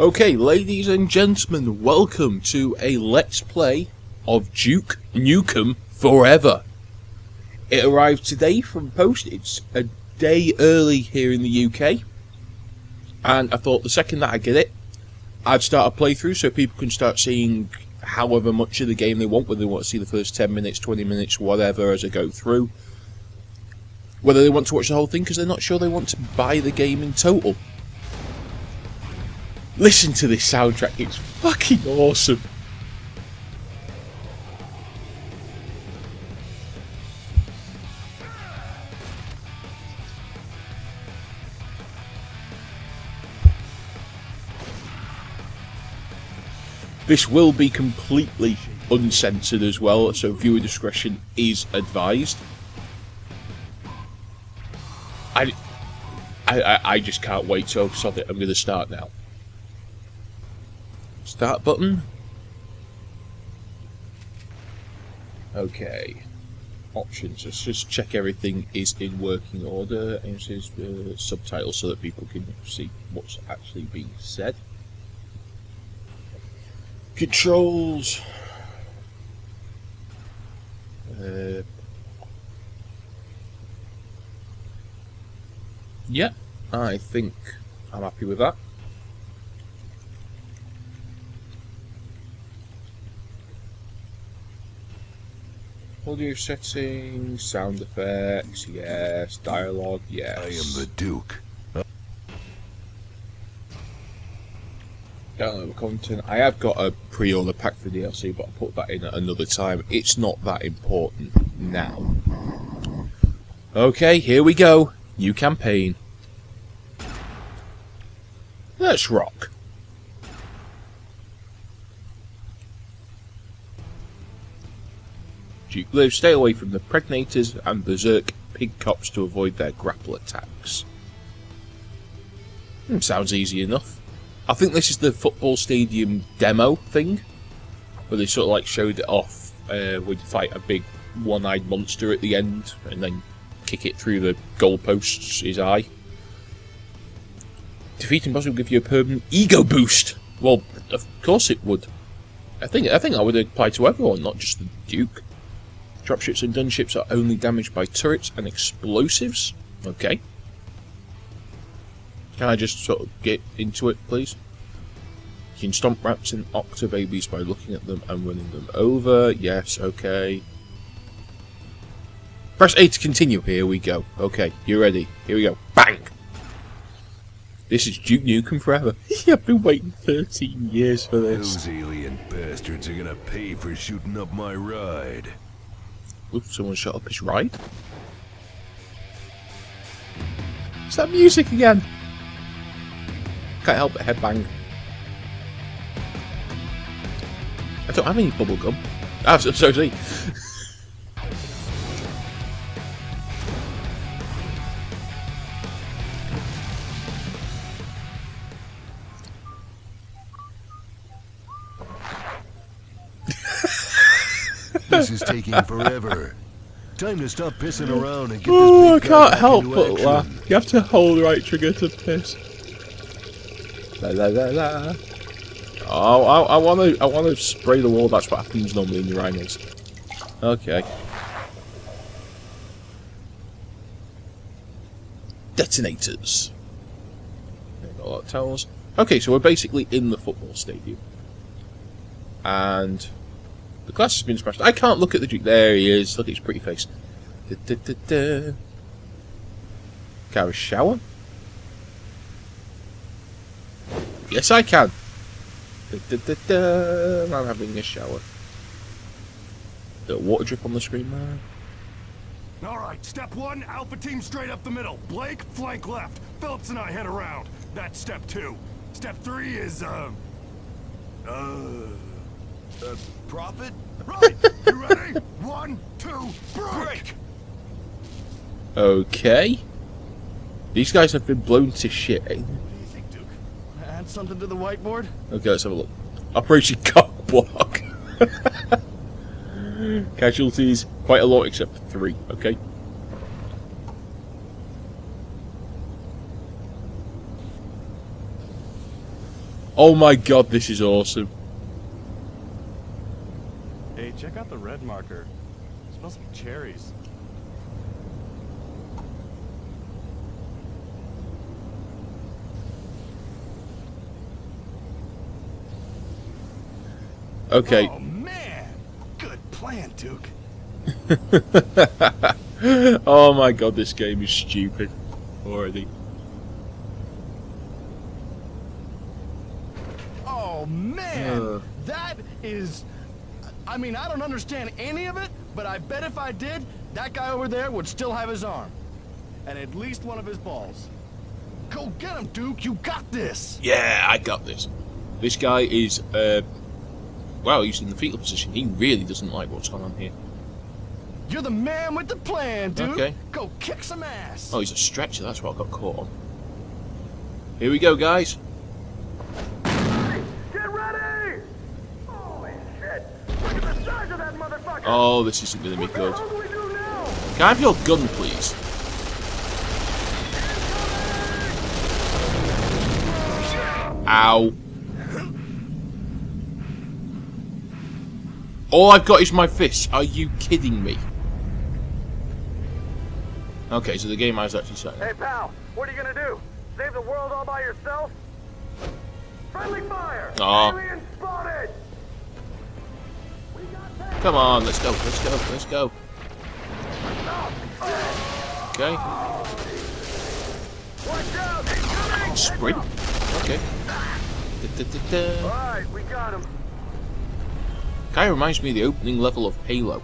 Okay, ladies and gentlemen, welcome to a Let's Play of Duke Nukem Forever. It arrived today from post. It's a day early here in the UK. And I thought the second that I get it, I'd start a playthrough so people can start seeing however much of the game they want, whether they want to see the first 10 minutes, 20 minutes, whatever, as I go through. Whether they want to watch the whole thing because they're not sure they want to buy the game in total. Listen to this soundtrack, it's fucking awesome. This will be completely uncensored as well, so viewer discretion is advised. I, I, I just can't wait, so sod it, I'm going to start now. Start button. Okay. Options. Let's just check everything is in working order. And says uh, subtitles so that people can see what's actually being said. Controls. Uh, yeah, I think I'm happy with that. Audio settings, sound effects, yes. Dialogue, yes. I am the Duke. Download content. I have got a pre-order pack for DLC, but I'll put that in at another time. It's not that important now. Okay, here we go. New campaign. Let's rock. Duke lives. Stay away from the pregnators and berserk pig cops to avoid their grapple attacks. Hmm, sounds easy enough. I think this is the football stadium demo thing, where they sort of like showed it off. Uh, where you fight a big one-eyed monster at the end, and then kick it through the goalposts. His eye. Defeating boss will give you a permanent ego boost. Well, of course it would. I think I think that would apply to everyone, not just the Duke. Dropships and gunships are only damaged by turrets and explosives. Okay. Can I just sort of get into it, please? You can stomp rats and octobabies by looking at them and running them over. Yes, okay. Press A to continue. Here we go. Okay, you ready? Here we go. Bang! This is Duke Nukem Forever. I've been waiting 13 years for this. Those alien bastards are gonna pay for shooting up my ride. Ooh, someone shut up his ride. Is that music again? Can't help but headbang. I don't have any bubble gum. Ah, so, so. This is taking forever. Time to stop pissing around and get Oh, I this big guy can't help into but action. laugh. You have to hold the right trigger to piss. La la la la. Oh, I, I want to, I want to spray the wall. That's what happens normally in your rhinos. Okay. Detonators. Got a lot of towels. Okay, so we're basically in the football stadium, and the glass has been smashed. I can't look at the Duke. There he is. Look at his pretty face. Da, da, da, da. Can I shower? Yes, I can. Da, da, da, da. I'm having a shower. The water drip on the screen there. All right, step one, Alpha team straight up the middle. Blake, flank left. Phillips and I head around. That's step two. Step three is, uh... Uh... Uh, Profit? Right, you ready? One, two, break! Okay. These guys have been blown to shit. eh? What do you think, Duke? Add something to the whiteboard? Okay, let's have a look. Operation Cockblock. Casualties, quite a lot except for three, okay? Oh my god, this is awesome. Check out the red marker. smells like cherries. Okay. Oh man, good plan, Duke. oh my god, this game is stupid already. Oh man, Uh. that is. I mean, I don't understand any of it, but I bet if I did, that guy over there would still have his arm. And at least one of his balls. Go get him, Duke. You got this. Yeah, I got this. This guy is, uh, well, he's in the fetal position. He really doesn't like what's going on here. You're the man with the plan, Duke. Okay. Go kick some ass. Oh, he's a stretcher. That's what I got caught on. Here we go, guys. Get ready! Holy shit! Look at the size of that motherfucker! Oh, this isn't going to be good. do we do now? Can I have your gun, please? Ow. All I've got is my fists. Are you kidding me? Okay, so the game I was actually saying. Hey, pal, what are you gonna do? Save the world all by yourself? Friendly fire! Aw. Alien spotted! Come on, let's go, let's go, let's go. Okay. Sprint. Okay. Da-da-da-da. Alright, we got him. Kind of reminds me of the opening level of Halo,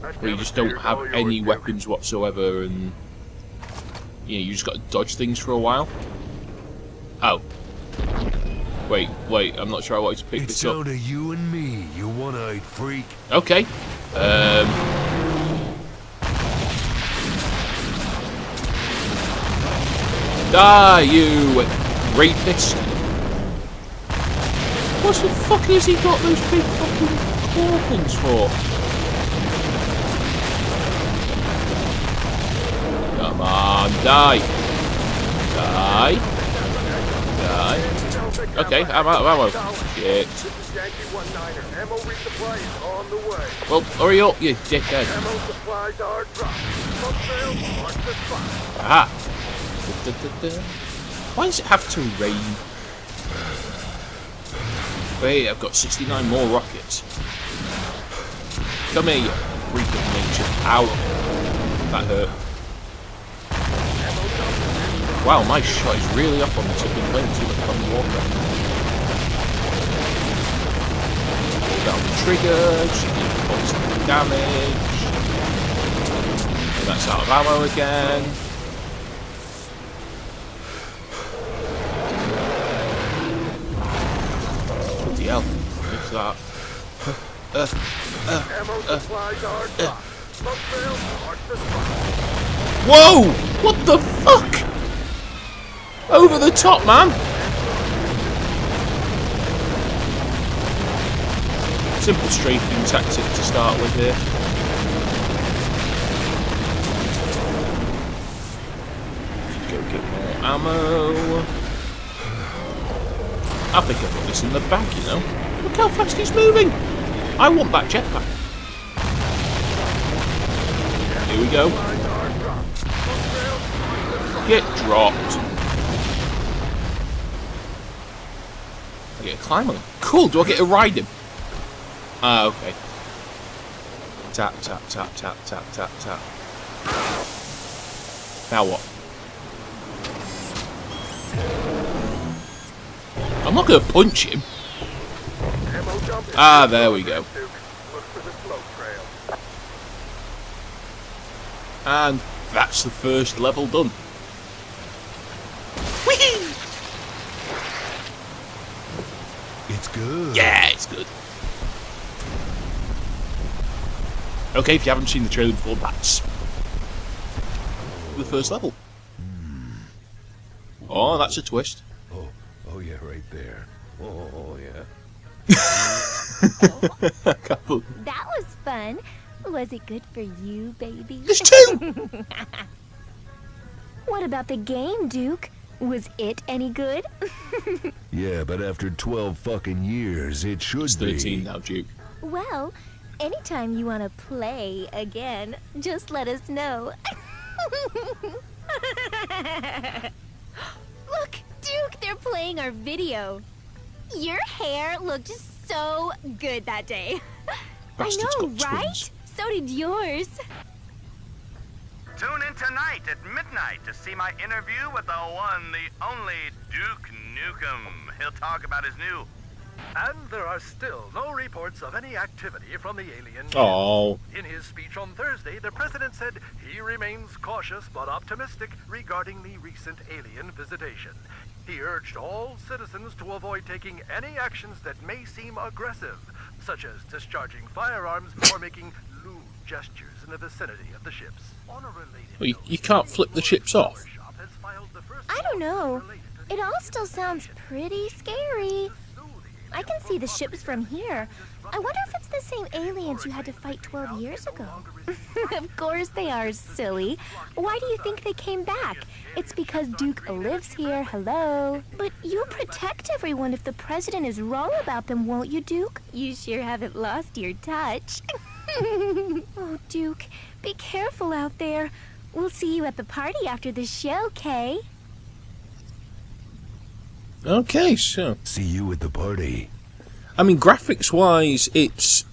where you just don't have any weapons whatsoever, and you know you just got to dodge things for a while. Oh, wait, wait, I'm not sure I wanted to pick It's this down up. to you and me, you one-eyed freak. Okay. Um. Die, you rapist! What the fuck has he got those big fucking claw for? Come on! Die! Die! Okay, I'm out of ammo. Shit. This is Yankee 1-9er. Ammo resupply is on the way. Well, hurry up, you dickhead. Ammo supplies are dropped. Smoke trails mark the spot. Aha! Da-da-da-da. Why does it have to rain? Wait, I've got 69 more rockets. Come here, you freak of nature. Ow. That hurt. Wow, my shot is really up on the tipping plane to the water. Hold down the trigger, she did constant damage. And that's out of ammo again. Bloody hell. What's that? Uh, uh, uh, ammo supplies are dropped. Smoke trails mark the spot. Whoa! What the fuck? Over the top, man! Simple strafing tactic to start with here. Go get more ammo. I think I've got this in the bag, you know. Look how fast he's moving! I want that jetpack. Here we go. Get dropped. I get a climb on him. Cool, do I get to ride him? Ah, okay. Tap, tap, tap, tap, tap, tap, tap. Now what? I'm not going to punch him. Ah, there we go. And that's the first level done. Whee! It's good. Yeah, it's good. Okay, if you haven't seen the trailer before, that's the first level. Hmm. Oh, that's a twist. Oh, oh yeah, right there. Oh, oh yeah. Couple. That was fun. Was it good for you, baby? There's two! What about the game, Duke? Was it any good? Yeah, but after 12 fucking years, it should It's 13 be. now, Duke. well, anytime you want to play again, just let us know. Look, Duke, they're playing our video. Your hair looked so good that day. I know, right? twins. So did yours. Tune in tonight at midnight to see my interview with the one, the only Duke Nukem. He'll talk about his new. And there are still no reports of any activity from the alien. Oh, In his speech on Thursday, the president said he remains cautious but optimistic regarding the recent alien visitation. He urged all citizens to avoid taking any actions that may seem aggressive, such as discharging firearms or making lewd gestures in the vicinity of the ships. On a related Well, you- you can't flip the ships off. Shop has filed the first I don't know. lawsuit related to It all still sounds pretty scary. I can see the ships from here. I wonder if it's the same aliens you had to fight 12 years ago. of course they are, silly. Why do you think they came back? It's because Duke lives here, hello. But you'll protect everyone if the president is wrong about them, won't you, Duke? You sure haven't lost your touch. oh, Duke, be careful out there. We'll see you at the party after the show, Kay. okay, so. See you at the party. I mean, graphics wise, it's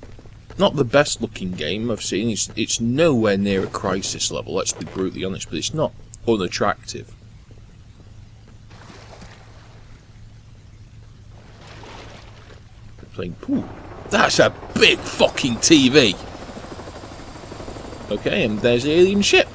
not the best looking game I've seen. It's, it's nowhere near a Crysis level, let's be brutally honest, but it's not unattractive. They're playing pool. That's a big fucking TV! Okay, and there's the alien ship.